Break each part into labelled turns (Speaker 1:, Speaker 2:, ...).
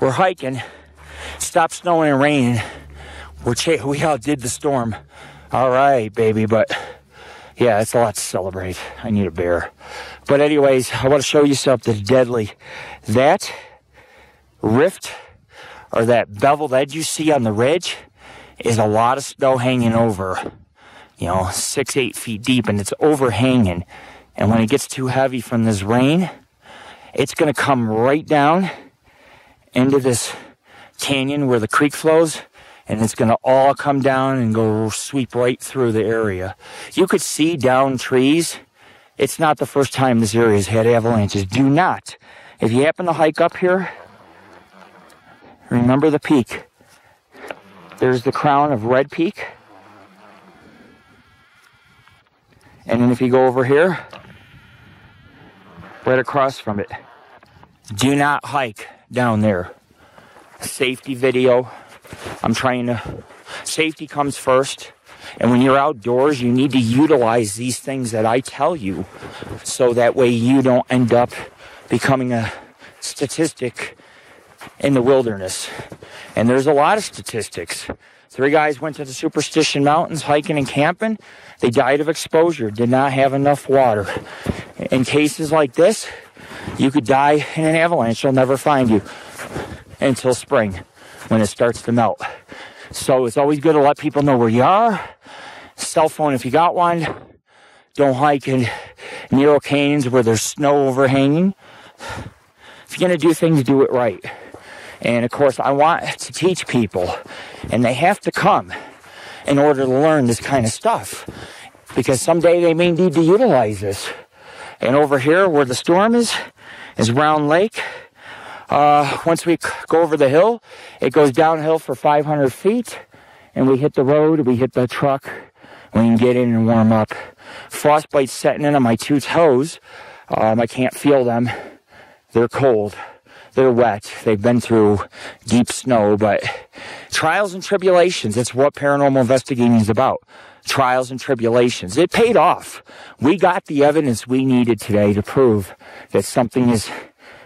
Speaker 1: we're hiking. Stopped snowing and raining. We're cha- we outdid the storm. All right, baby, but yeah, it's a lot to celebrate. I need a beer. But anyways, I want to show you something deadly. That rift or that beveled edge you see on the ridge is a lot of snow hanging over, you know, six, eight feet deep, and it's overhanging. And when it gets too heavy from this rain, it's going to come right down into this canyon where the creek flows, and it's going to all come down and go sweep right through the area. You could see down trees. It's not the first time this area has had avalanches. Do not, if you happen to hike up here, remember the peak. There's the crown of Red Peak. And then if you go over here, right across from it, do not hike down there. Safety video. I'm trying to, safety comes first. And when you're outdoors, you need to utilize these things that I tell you so that way you don't end up becoming a statistic in the wilderness. And there's a lot of statistics. Three guys went to the Superstition Mountains hiking and camping. They died of exposure, did not have enough water. In cases like this, you could die in an avalanche. They'll never find you until spring when it starts to melt. So it's always good to let people know where you are. Cell phone if you got one. Don't hike in narrow canyons where there's snow overhanging. If you're going to do things, do it right. And of course, I want to teach people, and they have to come in order to learn this kind of stuff because someday they may need to utilize this. And over here where the storm is, is Round Lake. Uh, once we go over the hill, it goes downhill for 500 feet and we hit the road, we hit the truck, we can get in and warm up. Frostbite's setting in on my two toes. Um, I can't feel them. They're cold. They're wet. They've been through deep snow, but trials and tribulations. That's what paranormal investigating is about. Trials and tribulations. It paid off. We got the evidence we needed today to prove that something is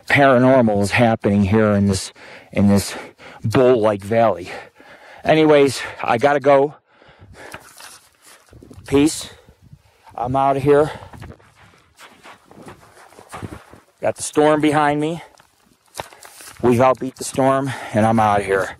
Speaker 1: paranormal is happening here in this, in this bowl-like valley. Anyways, I gotta go. Peace. I'm out of here. Got the storm behind me. We've outbeat the storm, and I'm out of here.